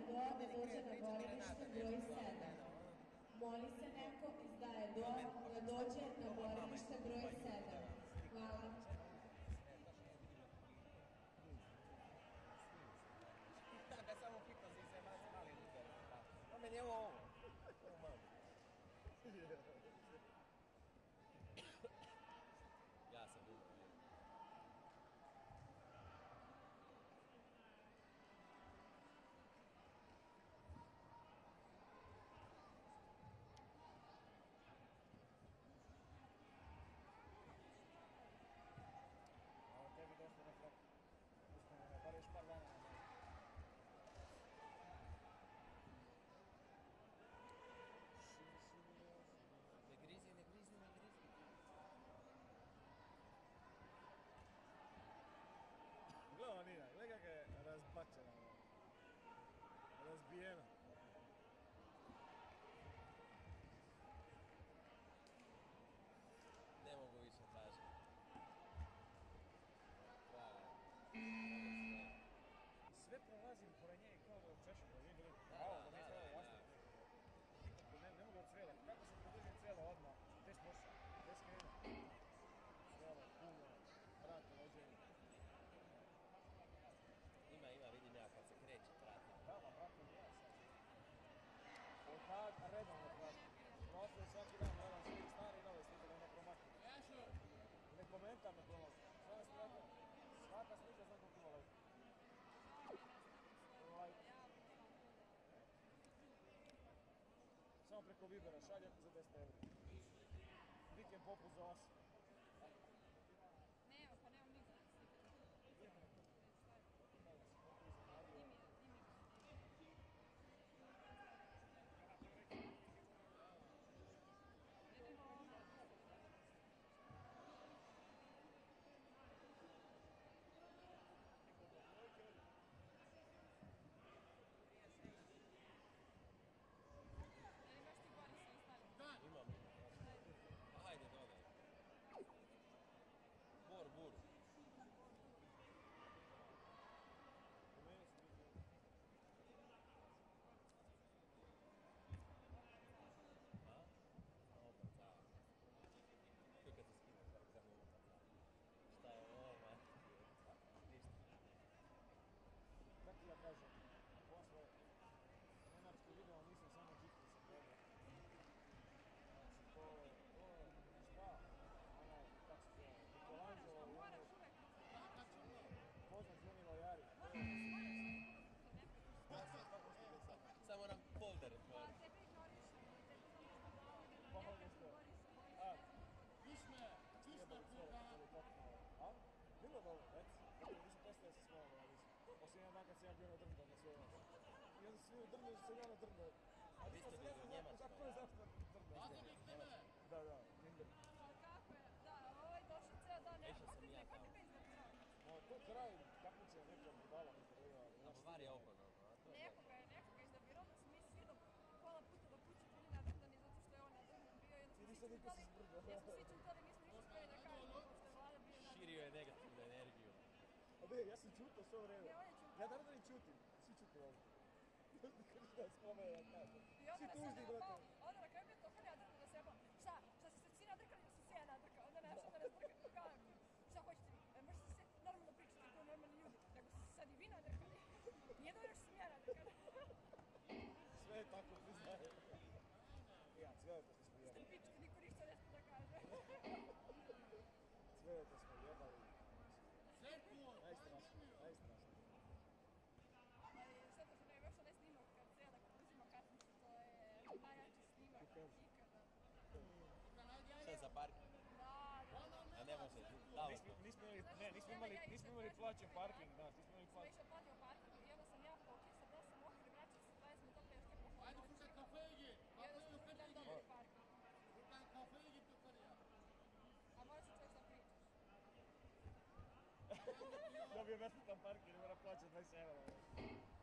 doa da dođe na borilište broj 7. Moli se neko izdaje doa da dođe na borilište broj 7. Hvala. bien. Preko Vibera šaljem za 10 eura. Vikend popust za vas. Nema, pa nemam nikad slike. Imi, imi. Jedino ono, jel imaš ti Borisa Instagram? Imam, imam. Hajde, dodaj. Bor, bur. U meni su bili A? Opa, da. To kad se skine, tako samo opa, da. Šta je ovo, man? Ništa. Kako ti ja kažem, posle Nenarskog videa nisam samo džipki se gleda. Znači, to je, to je, šta, ono, kako se zove, Michelangelo i ono, Moraš uvek. poznat Juni Vajari. Kako ste ga sad? Samo nam folder Pa otvori. tebe ignorišem, tebe samo Pa što ovdje što? Borisa, A, Borisa. jebali sve, to je tako malo. A? Bilo je dobro, reci. Dobro, nisam prestao se smao, ali nisam. Osim jedan dan kad sam ja bio na drnda na svoj nas. I onda svi u drndu, sam ja na drnda. A Vi ste bili ne u znam Njemačkoj. kako je na drnda. Da, da, Tinder. Pa kako je, da, ovaj došao ceo dan, ne, kako je, je bez zapravo? No, to kraj takmice neka budala mi se gleda. A Bavar je opan, a to je dobro. Nekoga je, nekoga izabirao da smo mi svi do pola puta do kuće bili nadrndani zato što je on nadrndan bio i onda I smo svi nisam niko se čutali, zbrdo. jer smo svi čutali, nismo ništa smjeli da kažemo, je vlada bio. Širio je negativnu energiju. A ne, ja sam čutao sve vreme. Ne, je čutao. Ja naravno i čutim. Svi čutim ovdje. Da spome ja kažem. I onda Svi tužni, brate. onda na kraju bio to kao nadrndan da se jebao, šta, šta ste se svi nadrkali, da se sve ja nadrkao, onda naš, onda nas drka, kao, šta hoćete vi, e, možete se normalno pričati kao normalni ljudi, nego ste se sad i vi nadrkali, nije dobro što sam ja nadrkana. Sve je tako, priznaje. Ja, cvijete što smo jebali. Pički, niko ništa ne smije da kaže. Smo jebali. Najstrašnije, najstrašnije. Ali šteta što ne još onaj snimak kad Cela kad uzima karticu, to je najjači snimak ikada. Šta je za parking? Da, da. A ne može, dalo Nismo, to. nismo imali, ne, nismo imali, nismo imali plaćen parking, da, nismo imali Smo plaćen. išli platio parking i onda sam ja kao kisa, da sam okre, vraćam se 20 minuta peške po Hajde fuka kafeji! I onda smo jedan dobili parking. Fuka kafeji tukarija! A moraš čovjek da pričaš. Dobio besplatan parking, mora plaćati 20 eura.